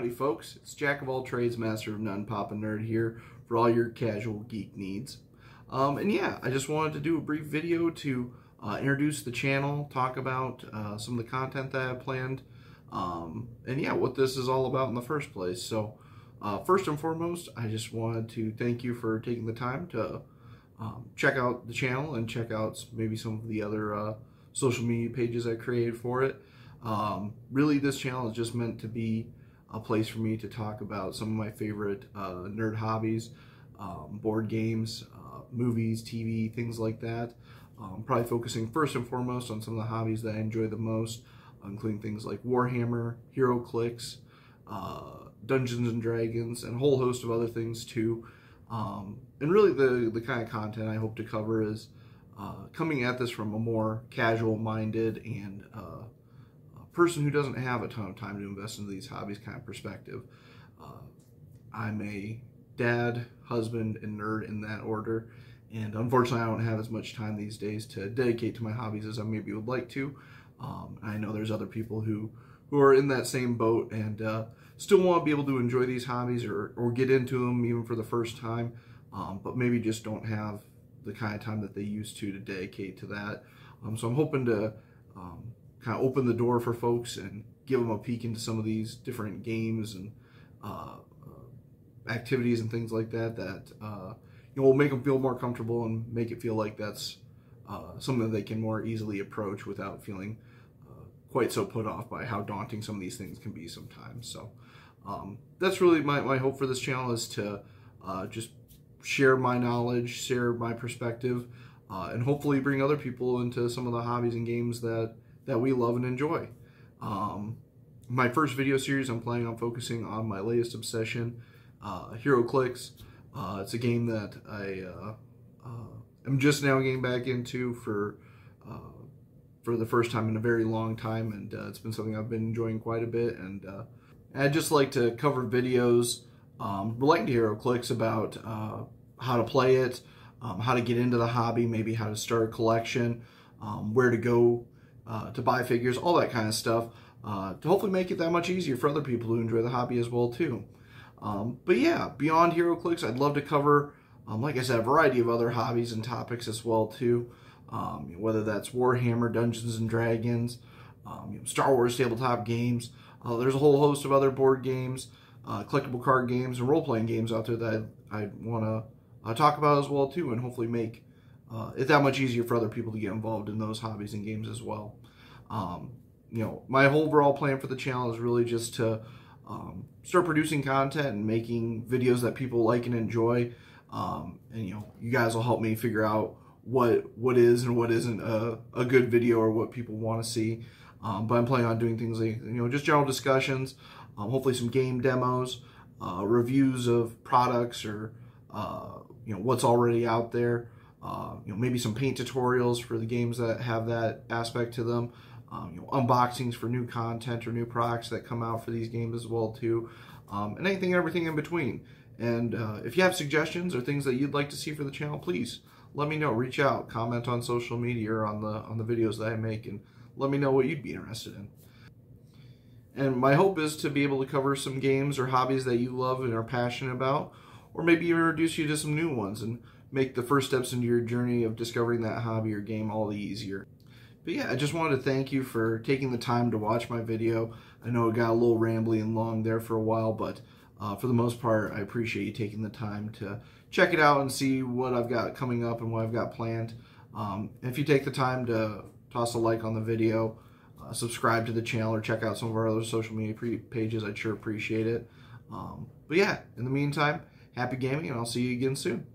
Howdy folks, it's Jack of all trades, master of none, Papa Nerd here for all your casual geek needs. Um, and yeah, I just wanted to do a brief video to uh, introduce the channel, talk about uh, some of the content that I have planned, um, and yeah, what this is all about in the first place. So uh, first and foremost, I just wanted to thank you for taking the time to um, check out the channel and check out maybe some of the other uh, social media pages I created for it. Um, really, this channel is just meant to be a place for me to talk about some of my favorite uh, nerd hobbies, um, board games, uh, movies, TV, things like that. Um, probably focusing first and foremost on some of the hobbies that I enjoy the most, including things like Warhammer, HeroClix, uh, Dungeons and Dragons, and a whole host of other things too. Um, and really, the the kind of content I hope to cover is uh, coming at this from a more casual-minded and uh, person who doesn't have a ton of time to invest into these hobbies kind of perspective. Uh, I'm a dad, husband, and nerd in that order. And unfortunately, I don't have as much time these days to dedicate to my hobbies as I maybe would like to. Um, I know there's other people who, who are in that same boat and uh, still want to be able to enjoy these hobbies or, or get into them even for the first time, um, but maybe just don't have the kind of time that they used to to dedicate to that. Um, so I'm hoping to um, kind of open the door for folks and give them a peek into some of these different games and uh, uh, activities and things like that that uh, you know will make them feel more comfortable and make it feel like that's uh, something that they can more easily approach without feeling uh, quite so put off by how daunting some of these things can be sometimes. So um, that's really my, my hope for this channel is to uh, just share my knowledge, share my perspective, and hopefully bring other people into some of the hobbies and games that that we love and enjoy. Um, my first video series, I'm planning on focusing on my latest obsession, uh, HeroClix. Uh, it's a game that I uh, uh, am just now getting back into for uh, for the first time in a very long time, and it's been something I've been enjoying quite a bit. And I'd just like to cover videos um, relating to HeroClix about how to play it, um, how to get into the hobby, maybe how to start a collection, um, where to go uh, to buy figures, all that kind of stuff, uh, to hopefully make it that much easier for other people who enjoy the hobby as well too. Um, but yeah, beyond HeroClix, I'd love to cover, um, like I said, a variety of other hobbies and topics as well too. Um, whether that's Warhammer, Dungeons and Dragons, um, you know, Star Wars tabletop games. Uh, there's a whole host of other board games, uh, collectible card games, and role-playing games out there that I, I want to uh, talk about as well too, and hopefully make uh, it's that much easier for other people to get involved in those hobbies and games as well. Um, you know, my whole overall plan for the channel is really just to um, start producing content and making videos that people like and enjoy. Um, and you know, you guys will help me figure out what what is and what isn't a, a good video or what people want to see. Um, but I'm planning on doing things like you know just general discussions, um, hopefully some game demos, uh, reviews of products or uh, you know what's already out there uh, you know, maybe some paint tutorials for the games that have that aspect to them. Um, you know, unboxings for new content or new products that come out for these games as well too, um, and anything and everything in between. And uh, if you have suggestions or things that you'd like to see for the channel, please let me know. Reach out, comment on social media or on the on the videos that I make, and let me know what you'd be interested in. And my hope is to be able to cover some games or hobbies that you love and are passionate about, or maybe introduce you to some new ones and make the first steps into your journey of discovering that hobby or game all the easier. But yeah, I just wanted to thank you for taking the time to watch my video. I know it got a little rambly and long there for a while, but uh, for the most part, I appreciate you taking the time to check it out and see what I've got coming up and what I've got planned. Um, if you take the time to toss a like on the video, uh, subscribe to the channel, or check out some of our other social media pages, I'd sure appreciate it. Um, but yeah, in the meantime, happy gaming, and I'll see you again soon.